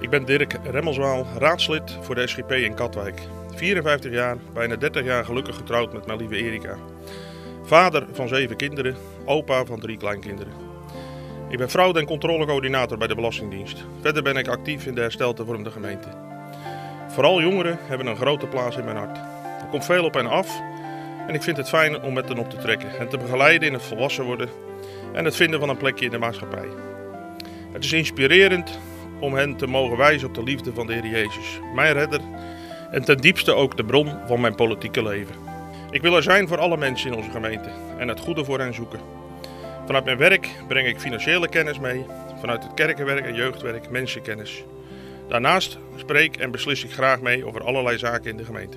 Ik ben Dirk Remmelswaal, raadslid voor de SGP in Katwijk. 54 jaar, bijna 30 jaar gelukkig getrouwd met mijn lieve Erika. Vader van zeven kinderen, opa van drie kleinkinderen. Ik ben fraude- en controlecoördinator bij de Belastingdienst. Verder ben ik actief in de hersteltevormde gemeente. Vooral jongeren hebben een grote plaats in mijn hart. Er komt veel op hen af en ik vind het fijn om met hen op te trekken en te begeleiden in het volwassen worden en het vinden van een plekje in de maatschappij. Het is inspirerend om hen te mogen wijzen op de liefde van de Heer Jezus, mijn redder en ten diepste ook de bron van mijn politieke leven. Ik wil er zijn voor alle mensen in onze gemeente en het goede voor hen zoeken. Vanuit mijn werk breng ik financiële kennis mee, vanuit het kerkenwerk en jeugdwerk mensenkennis. Daarnaast spreek en beslis ik graag mee over allerlei zaken in de gemeente.